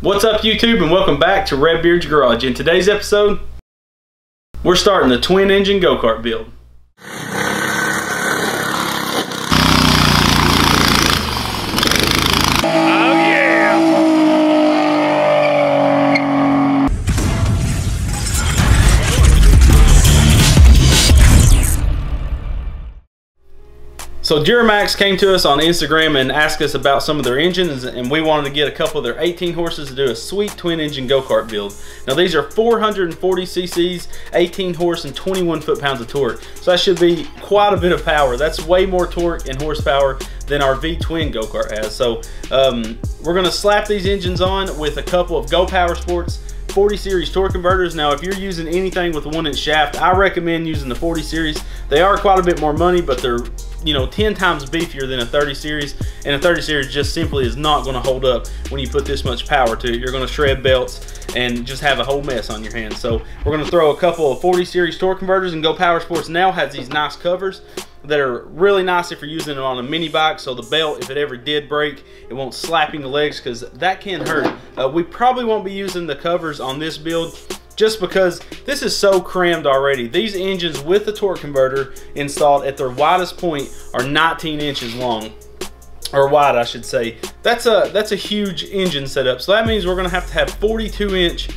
What's up YouTube and welcome back to Redbeard's Garage. In today's episode, we're starting the twin engine go-kart build. So Duromax came to us on Instagram and asked us about some of their engines and we wanted to get a couple of their 18 horses to do a sweet twin engine go-kart build. Now these are 440 cc's, 18 horse and 21 foot-pounds of torque. So that should be quite a bit of power. That's way more torque and horsepower than our V-twin go-kart has. So um, we're gonna slap these engines on with a couple of Go Power Sports 40 series torque converters. Now, if you're using anything with one inch shaft, I recommend using the 40 series. They are quite a bit more money, but they're you know 10 times beefier than a 30 series and a 30 series just simply is not going to hold up when you put this much power to it you're going to shred belts and just have a whole mess on your hands so we're going to throw a couple of 40 series torque converters and go power sports now has these nice covers that are really nice if you're using it on a mini bike so the belt if it ever did break it won't slapping the legs because that can hurt uh, we probably won't be using the covers on this build just because this is so crammed already. These engines with the torque converter installed at their widest point are 19 inches long or wide I should say. That's a that's a huge engine setup. So that means we're gonna have to have 42 inch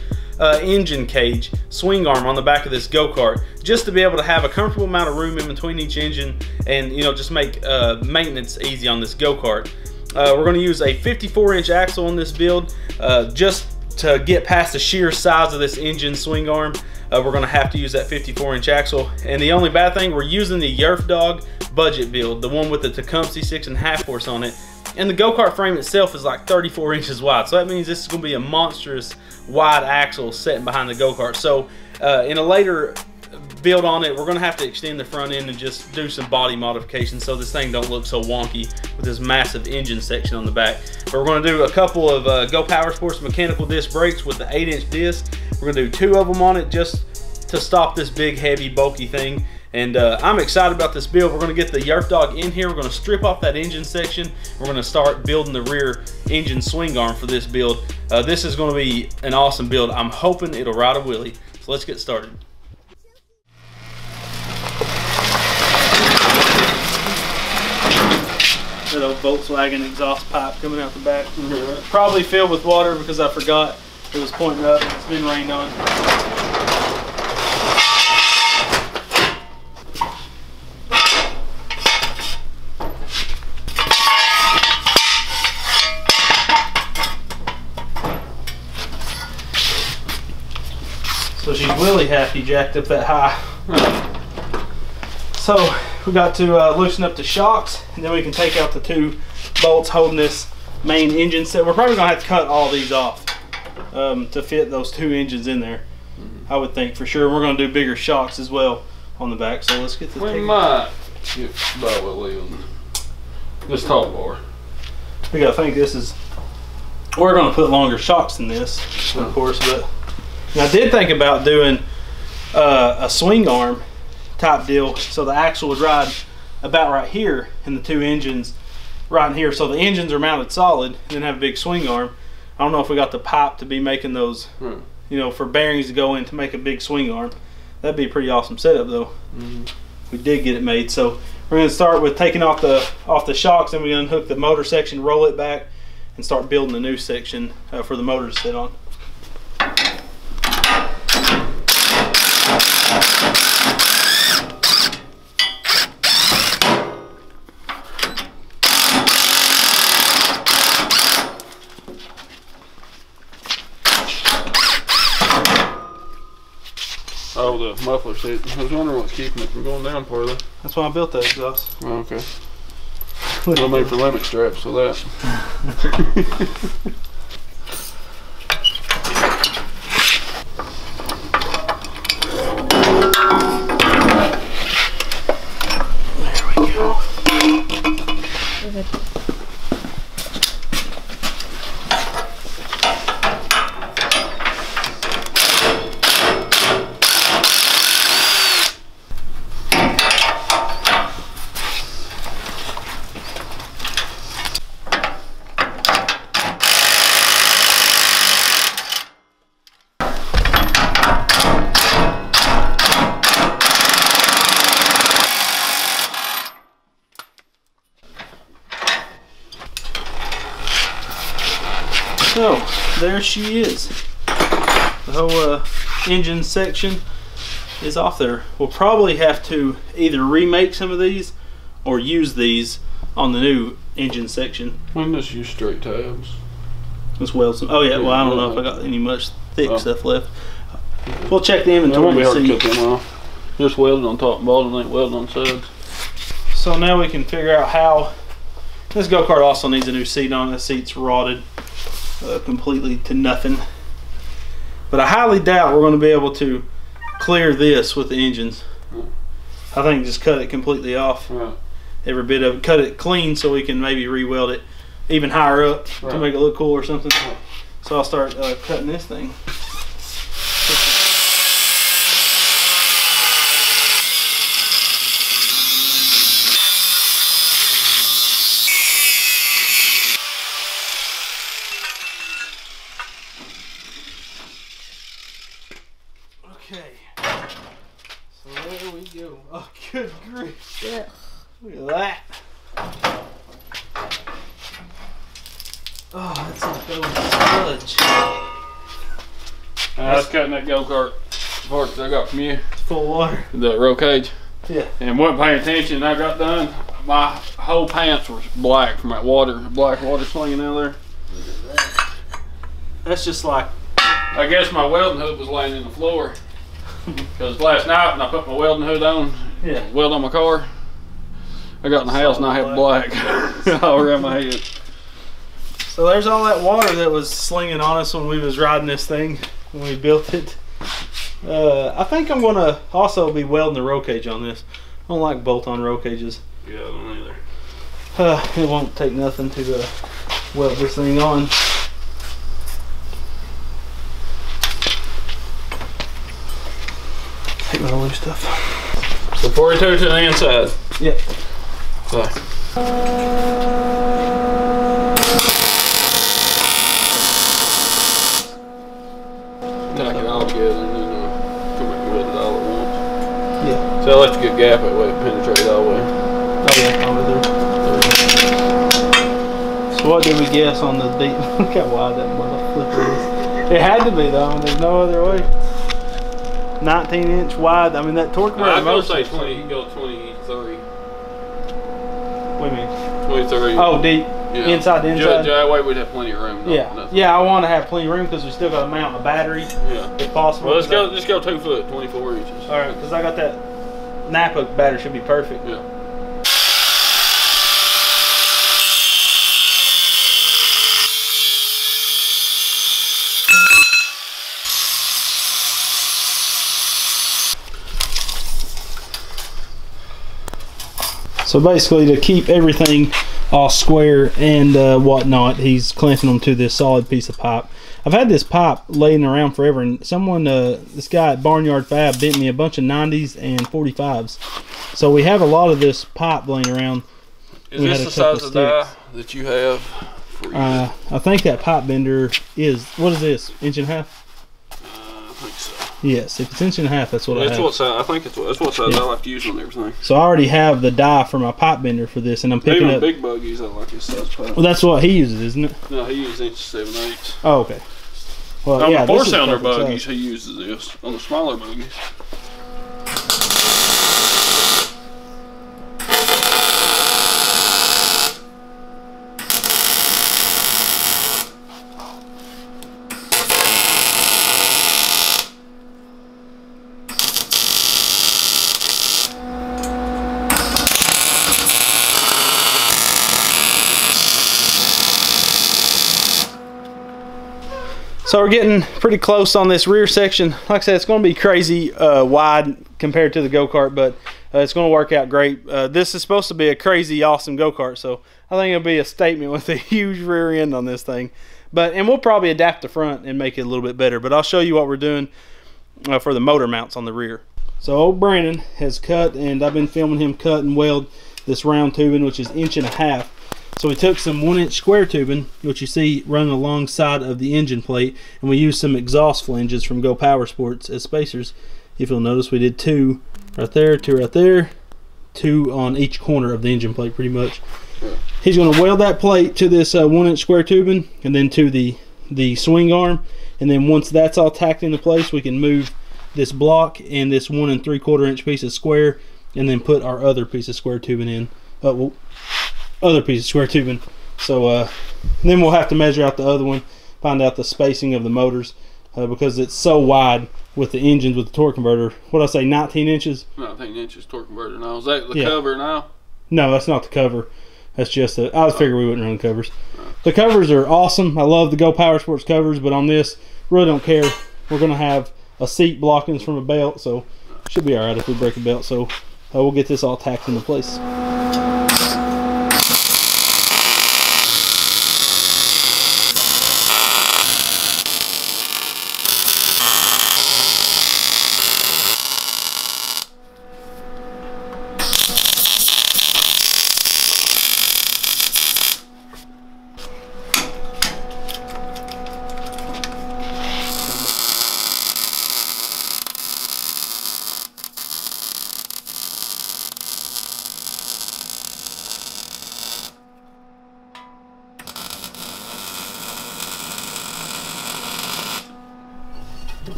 uh, engine cage swing arm on the back of this go-kart just to be able to have a comfortable amount of room in between each engine and you know just make uh, maintenance easy on this go-kart. Uh, we're going to use a 54 inch axle on this build uh, just to get past the sheer size of this engine swing arm, uh, we're gonna have to use that 54 inch axle. And the only bad thing, we're using the Yerf Dog budget build, the one with the Tecumseh six and a half horse on it. And the go-kart frame itself is like 34 inches wide. So that means this is gonna be a monstrous wide axle sitting behind the go-kart. So uh, in a later build on it, we're gonna have to extend the front end and just do some body modifications so this thing don't look so wonky with this massive engine section on the back. But we're gonna do a couple of uh, Go Power Sports mechanical disc brakes with the eight inch disc. We're gonna do two of them on it just to stop this big, heavy, bulky thing. And uh, I'm excited about this build. We're gonna get the Yerf Dog in here. We're gonna strip off that engine section. We're gonna start building the rear engine swing arm for this build. Uh, this is gonna be an awesome build. I'm hoping it'll ride a wheelie. So let's get started. little Volkswagen exhaust pipe coming out the back. Mm-hmm. Probably filled with water because I forgot it was pointing up. It's been rained on. So she's really happy jacked up that high. So we got to uh, loosen up the shocks and then we can take out the two bolts holding this main engine set. We're probably gonna have to cut all these off um, to fit those two engines in there. Mm -hmm. I would think for sure. We're gonna do bigger shocks as well on the back. So let's get the. We might get by with this top bar. We gotta think this is. We're gonna put longer shocks in this, of course. But I did think about doing uh, a swing arm type deal. So the axle would ride about right here and the two engines right in here. So the engines are mounted solid and then have a big swing arm. I don't know if we got the pipe to be making those, hmm. you know, for bearings to go in to make a big swing arm. That'd be a pretty awesome setup though. Mm -hmm. We did get it made. So we're gonna start with taking off the off the shocks, and we unhook the motor section, roll it back, and start building the new section uh, for the motor to sit on. Oh, the muffler seat. I was wondering what's keeping it from going down further. That's why I built that exhaust. Oh, okay. Well made for limit straps, so that. So there she is. The whole uh, engine section is off there. We'll probably have to either remake some of these or use these on the new engine section. We can just use straight tabs. Let's weld some. Oh yeah, well I don't know if I got any much thick Oh. stuff left. We'll check the It won't inventory be hard and to cut them off. Just welded on top and bottom, ain't welded on sides. So now we can figure out how. This go kart also needs a new seat on it. The seat's rotted uh, completely to nothing. But I highly doubt we're going to be able to clear this with the engines. I think just cut it completely off, Right. every bit of it. Cut it clean so we can maybe re-weld it even higher up to make it look cool or something. So I'll start uh, cutting this thing. Okay. So there we go. Oh, good grief. Yeah. Look at that. Oh, that's some old sludge. I was cutting that go kart part that I got from you, full of water. the roll cage. Yeah. And wasn't paying attention. I got done. My whole pants were black from that water, black water slinging out there. That's just like, I guess my welding hood was laying in the floor. Because last night when I put my welding hood on, yeah. weld on my car, I got in the house and I had black all around my head. So there's all that water that was slinging on us when we was riding this thing when we built it. Uh, I think I'm gonna also be welding the roll cage on this. I don't like bolt-on roll cages. Yeah, I don't either. Uh, it won't take nothing to uh, weld this thing on. Take my loose stuff. So 42 to the inside. Yep. So. Tack it all together and then uh, come back and weld it all at once. Yeah. Left a good gap it penetrated all the way. Oh yeah, over there. So what did we guess on the deep? Look how wide that motherfucker is. It had to be though. There's no other way. 19 inch wide. I mean that torque Well, I'm gonna say 20. You go 23. What do you mean? 23. Oh, deep yeah. inside Ju- inside. That way we'd have plenty of room. no- yeah, nothing. yeah. I want to have plenty of room because we still got to mount a battery Yeah. if possible. Well, let's I- go. Just go two foot, 24 inches. All right, because I got that Napa battery should be perfect. Yeah. So basically, to keep everything all square and uh, whatnot, he's clamping them to this solid piece of pipe. I've had this pipe laying around forever, and someone, uh, this guy at Barnyard Fab, bent me a bunch of 90s and 45s. So we have a lot of this pipe laying around. Is We this had a the size of die that you have? Uh, I think that pipe bender is what is this inch and a half? Uh, I think so. Yes, if it's inch and a half, that's what I That's have. what size. Uh, I think it's what. That's what size uh, Yeah. I like to use on everything. So I already have the die for my pipe bender for this, and I'm picking Even up. big buggies, I like this size pipe. Well, that's what he uses, isn't it? No, he uses inch seven eighths. Oh, okay. Well, On yeah, the four is cylinder perfect size. buggies, he uses this. On the smaller buggies. So we're getting pretty close on this rear section. Like I said, it's going to be crazy uh, wide compared to the go-kart, but uh, it's going to work out great. Uh, this is supposed to be a crazy awesome go-kart, so I think it'll be a statement with a huge rear end on this thing. But and we'll probably adapt the front and make it a little bit better. But I'll show you what we're doing uh, for the motor mounts on the rear. So old Brandon has cut, and I've been filming him cut and weld this round tubing, which is inch and a half. So we took some one inch square tubing, which you see running alongside of the engine plate, and we used some exhaust flanges from Go Power Sports as spacers. If you'll notice, we did two right there, two right there, two on each corner of the engine plate, pretty much. He's going to weld that plate to this uh, one inch square tubing, and then to the the swing arm. And then once that's all tacked into place, we can move this block and this one and three quarter inch piece of square and then put our other piece of square tubing in. Uh, well, other piece of square tubing. So uh, then we'll have to measure out the other one, find out the spacing of the motors uh, because it's so wide with the engines with the torque converter. What I say, 19 inches? 19 inches torque converter now. Is that the Yeah. cover now? No, that's not the cover. That's just a. I was figuring we wouldn't run covers. The covers are awesome. I love the Go Power Sports covers, but on this, really don't care. We're gonna have a seat blocking us from a belt, so should be all right if we break a belt. So uh, we'll get this all tacked into place.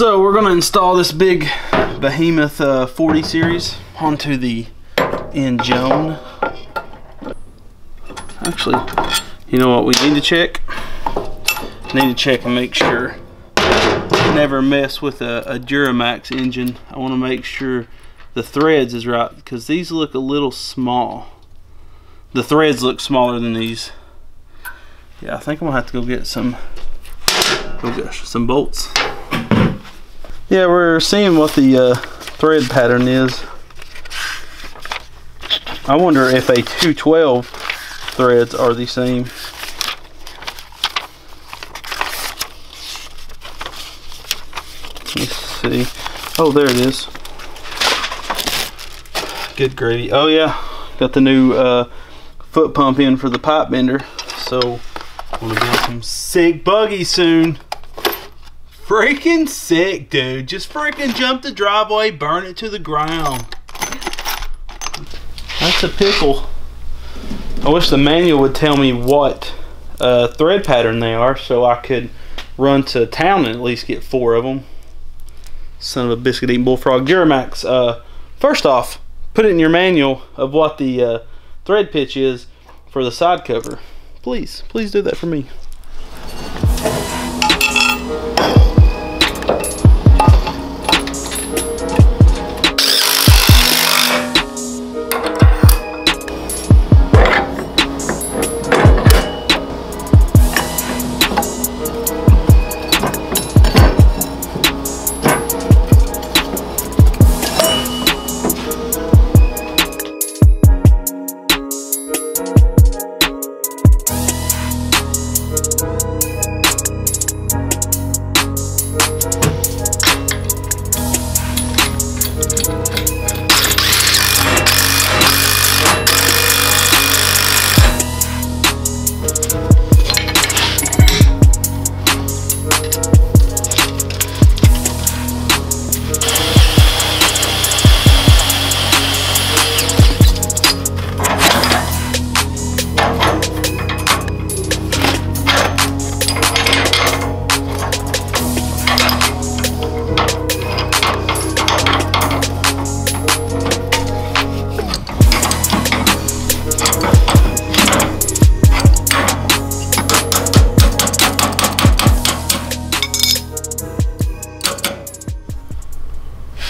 So we're gonna install this big Behemoth uh, 40 series onto the engine. Actually, you know what we need to check? Need to check and make sure. Never mess with a, a Duromax engine. I want to make sure the threads is right because these look a little small. The threads look smaller than these. Yeah, I think I'm gonna have to go get some. Oh gosh, some bolts. Yeah, we're seeing what the uh, thread pattern is. I wonder if a 212 threads are the same. Let's see. Oh, there it is. Good gravy. Oh yeah, got the new uh, foot pump in for the pipe bender. So, gonna get some sick buggy soon. Freaking sick, dude. Just freaking jump the driveway, burn it to the ground. That's a pickle. I wish the manual would tell me what uh, thread pattern they are so I could run to town and at least get four of them. Son of a biscuit eating bullfrog. Duromax, uh, first off, put it in your manual of what the uh, thread pitch is for the side cover. Please, please do that for me.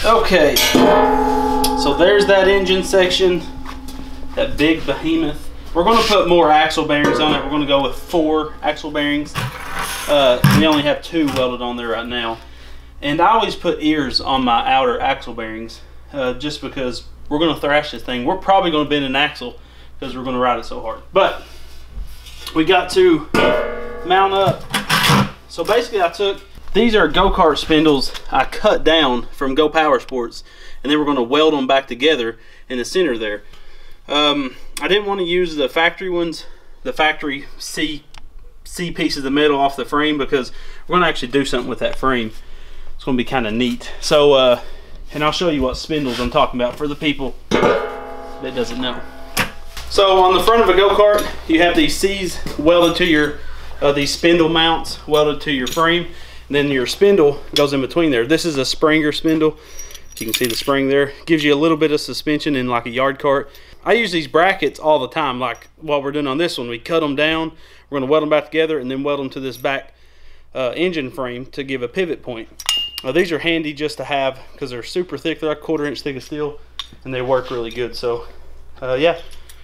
Okay, so there's that engine section, that big behemoth. We're going to put more axle bearings on it. We're going to go with four axle bearings. Uh, we only have two welded on there right now. And I always put ears on my outer axle bearings uh, just because we're going to thrash this thing. We're probably going to bend an axle because we're going to ride it so hard. But we got to mount up. So basically I took these are go-kart spindles I cut down from Go Power Sports, and then we're going to weld them back together in the center there. Um, I didn't want to use the factory ones, the factory C C pieces of metal off the frame because we're going to actually do something with that frame. It's going to be kind of neat. So, uh, and I'll show you what spindles I'm talking about for the people that doesn't know. So on the front of a go-kart, you have these C's welded to your of these spindle mounts welded to your frame. Then your spindle goes in between there. This is a Springer spindle. You can see the spring there. Gives you a little bit of suspension in like a yard cart. I use these brackets all the time. Like what we're doing on this one, we cut them down. We're gonna weld them back together and then weld them to this back uh, engine frame to give a pivot point. Now these are handy just to have because they're super thick. They're like quarter inch thick of steel and they work really good. So uh, yeah,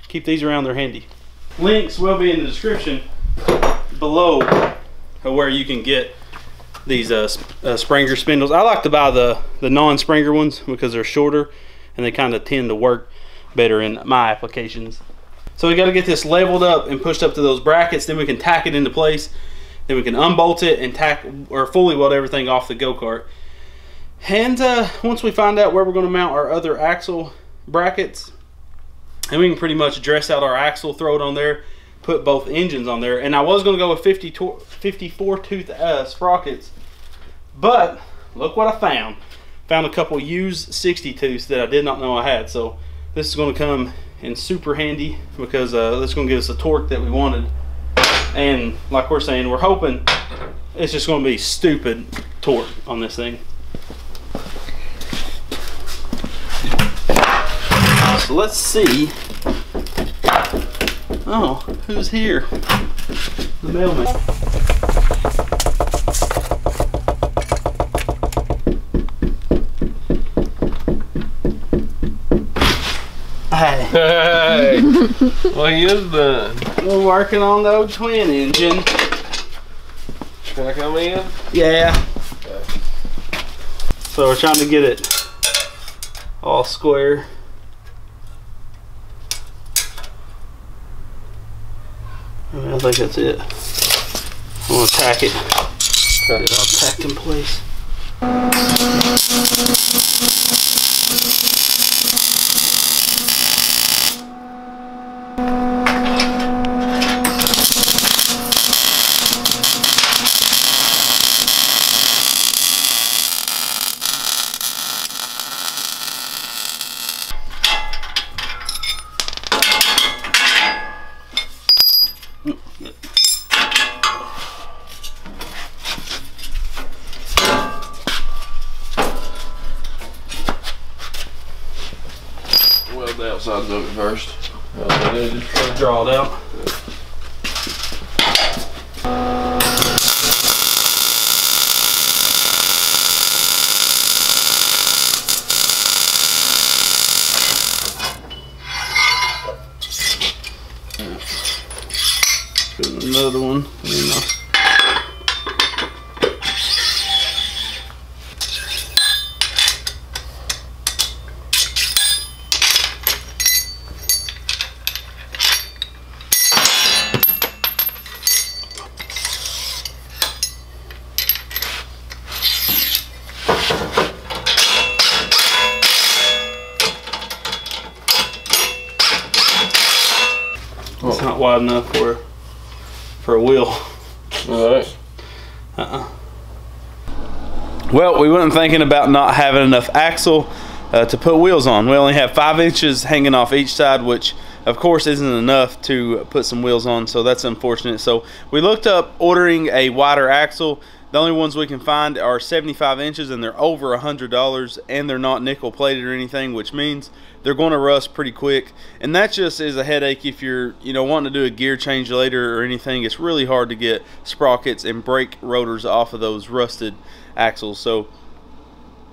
keep these around. They're handy. Links will be in the description below where you can get these uh, uh, Springer spindles. I like to buy the, the non-Springer ones because they're shorter and they kind of tend to work better in my applications. So we got to get this leveled up and pushed up to those brackets. Then we can tack it into place. Then we can unbolt it and tack or fully weld everything off the go-kart. And uh, once we find out where we're going to mount our other axle brackets, and we can pretty much dress out our axle, throw it on there, put both engines on there. And I was going to go with 50 54 tooth uh, sprockets, but look what I found. Found a couple used 60 tooths that I did not know I had. So this is going to come in super handy because uh, this is going to give us the torque that we wanted. And like we're saying, we're hoping it's just going to be stupid torque on this thing. So let's see. Oh, who's here? The mailman. Hey. Hey, what you done? We're working on the old twin engine. Can I come in? Yeah. So we're trying to get it all square. I think that's it. I'm gonna tack it. Got it all tacked in place. Outsides of it first. Just try to draw it out. Another one. in there. It's not wide enough for for a wheel. Alright. Uh-uh. Well, we weren't thinking about not having enough axle uh, to put wheels on. We only have five inches hanging off each side, which of course isn't enough to put some wheels on, so that's unfortunate. So we looked up ordering a wider axle. The only ones we can find are 75 inches and they're over a $100 and they're not nickel plated or anything, which means they're going to rust pretty quick. And that just is a headache if you're, you know, wanting to do a gear change later or anything. It's really hard to get sprockets and brake rotors off of those rusted axles. So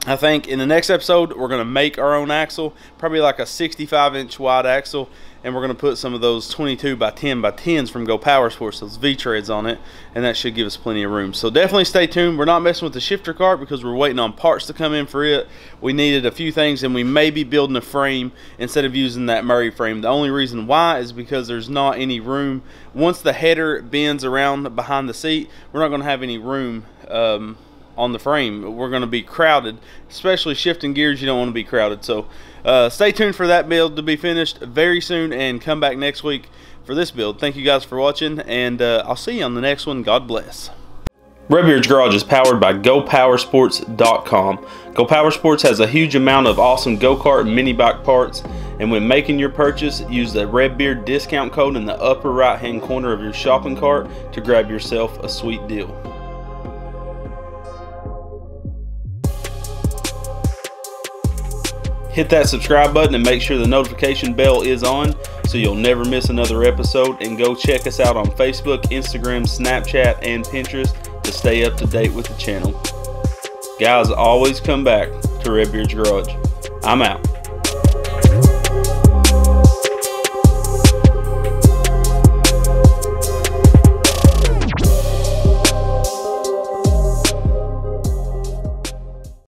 I think in the next episode, we're going to make our own axle, probably like a 65 inch wide axle, and we're going to put some of those 22 by 10 by 10s from Go Power Sports, those V-treads on it, and that should give us plenty of room. So definitely stay tuned. We're not messing with the shifter cart because we're waiting on parts to come in for it. We needed a few things, and we may be building a frame instead of using that Murray frame. The only reason why is because there's not any room. Once the header bends around behind the seat, we're not going to have any room um, on the frame. We're going to be crowded, especially shifting gears. You don't want to be crowded. So uh, stay tuned for that build to be finished very soon and come back next week for this build. Thank you guys for watching, and uh, I'll see you on the next one. God bless. Redbeard's Garage is powered by GoPowersports.com. Go Power Sports has a huge amount of awesome go-kart and mini bike parts, and when making your purchase, use the Redbeard discount code in the upper right-hand corner of your shopping cart to grab yourself a sweet deal. Hit that subscribe button and make sure the notification bell is on so you'll never miss another episode. And go check us out on Facebook, Instagram, Snapchat, and Pinterest to stay up to date with the channel. Guys, always come back to Redbeard's Garage. I'm out.